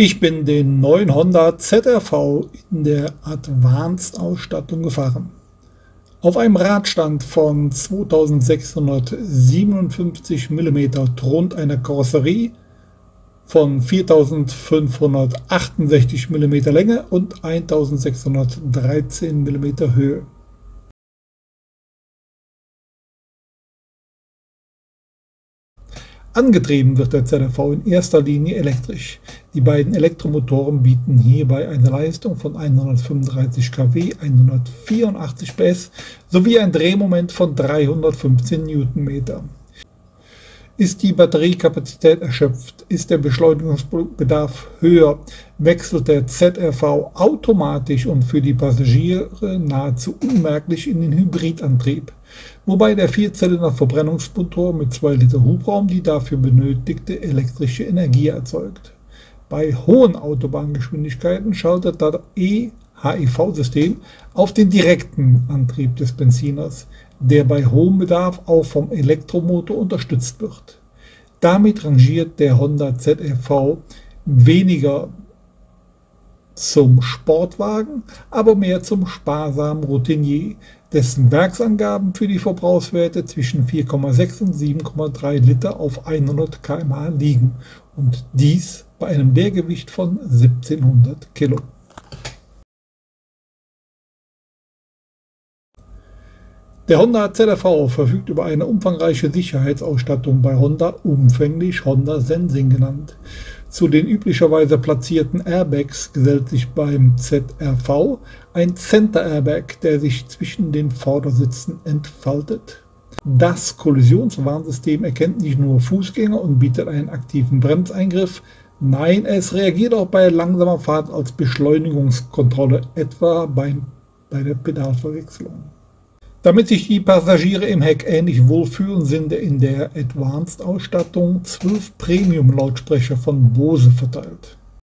Ich bin den neuen Honda ZRV in der Advanced-Ausstattung gefahren. Auf einem Radstand von 2657 mm thront eine Karosserie von 4568 mm Länge und 1613 mm Höhe. Angetrieben wird der ZRV in erster Linie elektrisch. Die beiden Elektromotoren bieten hierbei eine Leistung von 135 kW, 184 PS sowie ein Drehmoment von 315 Newtonmeter. Ist die Batteriekapazität erschöpft, ist der Beschleunigungsbedarf höher, wechselt der ZRV automatisch und für die Passagiere nahezu unmerklich in den Hybridantrieb, wobei der Vierzylinder-Verbrennungsmotor mit 2 Liter Hubraum die dafür benötigte elektrische Energie erzeugt. Bei hohen Autobahngeschwindigkeiten schaltet das E-HEV-System auf den direkten Antrieb des Benziners, der bei hohem Bedarf auch vom Elektromotor unterstützt wird. Damit rangiert der Honda ZRV weniger zum Sportwagen, aber mehr zum sparsamen Routinier, dessen Werksangaben für die Verbrauchswerte zwischen 4,6 und 7,3 Liter auf 100 km/h liegen und dies bei einem Leergewicht von 1700 Kilo. Der Honda ZRV verfügt über eine umfangreiche Sicherheitsausstattung bei Honda, umfänglich Honda Sensing genannt. Zu den üblicherweise platzierten Airbags gesellt sich beim ZRV ein Center Airbag, der sich zwischen den Vordersitzen entfaltet. Das Kollisionswarnsystem erkennt nicht nur Fußgänger und bietet einen aktiven Bremseingriff, nein, es reagiert auch bei langsamer Fahrt als Beschleunigungskontrolle, etwa beim, bei der Pedalverwechslung. Damit sich die Passagiere im Heck ähnlich wohlfühlen, sind in der Advanced-Ausstattung zwölf Premium-Lautsprecher von Bose verteilt.